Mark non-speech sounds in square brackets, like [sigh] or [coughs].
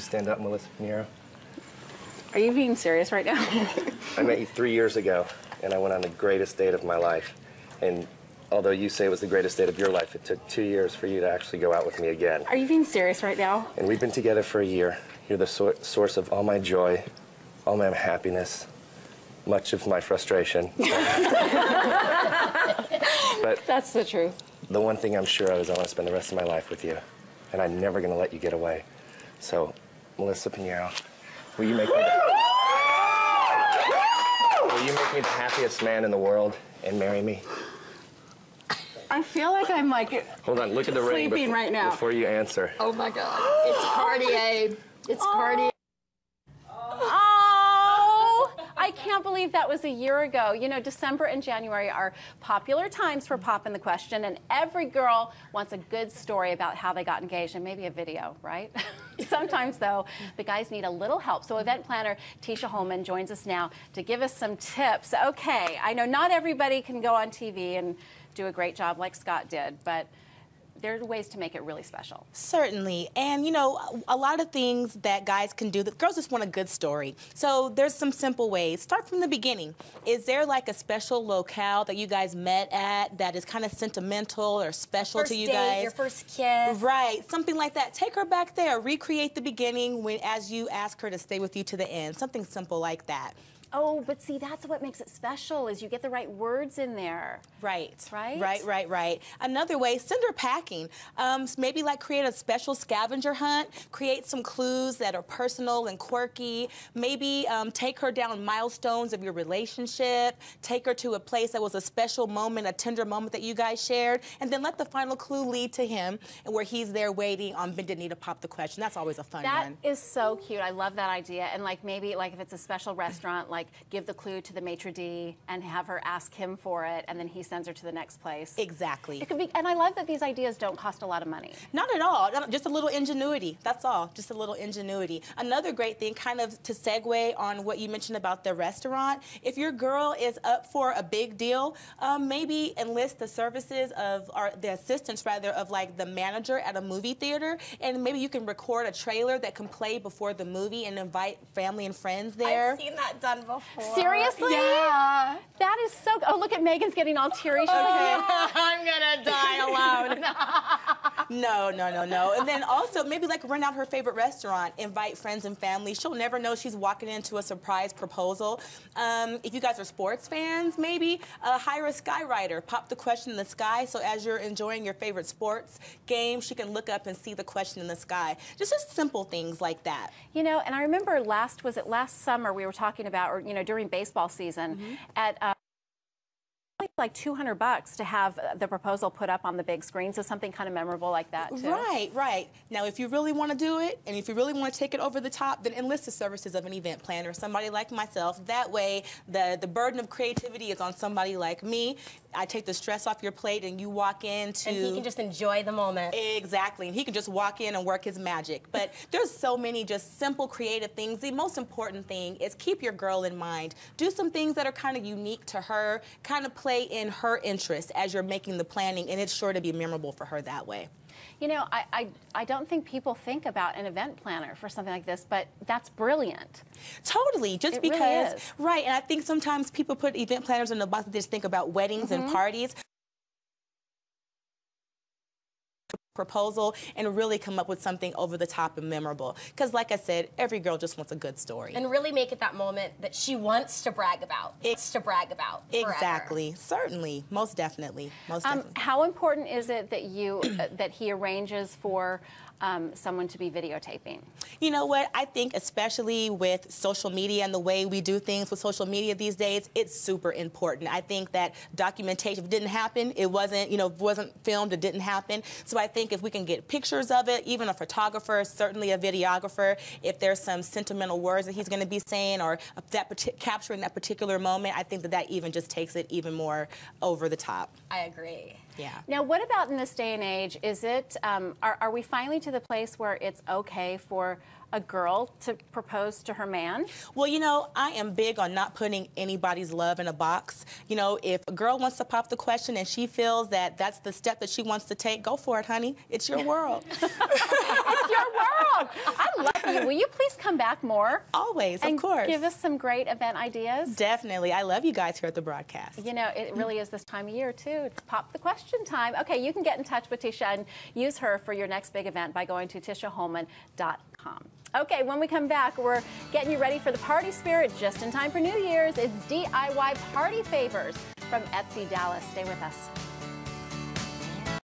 you stand up, Melissa Pinheiro? Are you being serious right now? [laughs] I met you three years ago, and I went on the greatest date of my life. And although you say it was the greatest date of your life, it took two years for you to actually go out with me again. Are you being serious right now? And we've been together for a year. You're the so source of all my joy, all my happiness, much of my frustration. [laughs] but That's the truth. the one thing I'm sure of is I want to spend the rest of my life with you, and I'm never going to let you get away. So, Melissa Pinheiro, will you make me the, will you make me the happiest man in the world and marry me? I feel like I'm like Hold on, look at the ring Sleeping befo- right now. before you answer. Oh my God. It's Cartier. It's Cartier. Oh, I can't believe that was a year ago. You know, December and January are popular times for popping the Question, and every girl wants a good story about how they got engaged and maybe a video, right? [laughs] [laughs] Sometimes, though, the guys need a little help. So, event planner Tisha Holman joins us now to give us some tips. Okay, I know not everybody can go on TV and do a great job like Scott did, but there are ways to make it really special. Certainly. And, you know, a lot of things that guys can do, that girls just want a good story. So there's some simple ways. Start from the beginning. Is there like a special locale that you guys met at that is kind of sentimental or special First to you date, guys? your first kiss. Right, something like that. Take her back there. Recreate the beginning when, as you ask her to stay with you to the end. Something simple like that. Oh, but see, that's what makes it special is you get the right words in there. Right. Right? Right, right, right. Another way, send her packing. Um, maybe like create a special scavenger hunt, create some clues that are personal and quirky. Maybe um, take her down milestones of your relationship, take her to a place that was a special moment, a tender moment that you guys shared, and then let the final clue lead to him and where he's there waiting on bended knee to pop the question. That's always a fun That one. is so cute. I love that idea. And like maybe like if it's a special restaurant, like give the clue to the maitre d' and have her ask him for it, and then he sends her to the next place. Exactly. It could be, and I love that these ideas don't cost a lot of money. Not at all. Just a little ingenuity. That's all. Just a little ingenuity. Another great thing, kind of to segue on what you mentioned about the restaurant, if your girl is up for a big deal, um, maybe enlist the services of, or the assistance rather, of like the manager at a movie theater, and maybe you can record a trailer that can play before the movie and invite family and friends there. I've seen that done before. Seriously? Yeah. That is so. Oh, look at Megan's getting all teary. She's like, I'm gonna die alone. [laughs] No, no, no, no. And then also maybe like rent out her favorite restaurant, invite friends and family. She'll never know she's walking into a surprise proposal. Um, if you guys are sports fans, maybe uh, hire a skywriter. Pop the question in the sky so as you're enjoying your favorite sports game, she can look up and see the question in the sky. Just just simple things like that. You know, and I remember last was it last summer we were talking about, or you know, during baseball season, at uh, like 200 bucks to have uh, the proposal put up on the big screen. So something kind of memorable like that too. Right, right. Now, if you really want to do it, and if you really want to take it over the top, then enlist the services of an event planner, somebody like myself. That way, the, the burden of creativity is on somebody like me. I take the stress off your plate, and you walk into. and he can just enjoy the moment. Exactly, and he can just walk in and work his magic. But [laughs] there's so many just simple, creative things. The most important thing is keep your girl in mind. Do some things that are kind of unique to her, kind of play in her interest as you're making the planning, and it's sure to be memorable for her that way. You know, I, I, I don't think people think about an event planner for something like this, but that's brilliant. Totally, just It really because, is. right? And I think sometimes people put event planners in the box. They just think about weddings Mm-hmm. and parties. Proposal and really come up with something over the top and memorable. Because, like I said, every girl just wants a good story. And really make it that moment that she wants to brag about. It's to brag about. forever. exactly, certainly, most definitely, most Um, how important is it that you uh, [coughs] that he arranges for um, someone to be videotaping? You know what? I think, especially with social media and the way we do things with social media these days, it's super important. I think that documentation, didn't happen, it wasn't, you know, wasn't filmed, it didn't happen. So I think if we can get pictures of it, even a photographer, certainly a videographer, if there's some sentimental words that he's going to be saying or that capturing that particular moment, I think that that even just takes it even more over the top. I agree. Yeah. Now, what about in this day and age? Is it um, are, are we finally to the place where it's okay for a girl to propose to her man? Well, you know, I am big on not putting anybody's love in a box. You know, if a girl wants to pop the question and she feels that that's the step that she wants to take, go for it, honey. It's your world. [laughs] It's your world. I love you. Will you please come back more? Always, of course. Give us some great event ideas. Definitely. I love you guys here at the broadcast. You know, it really is this time of year, too. It's pop the question time. Okay, you can get in touch with Tisha and use her for your next big event by going to tishaholman.com. Okay, when we come back, we're getting you ready for the party spirit just in time for New Year's. It's DIY Party Favors from Etsy Dallas. Stay with us.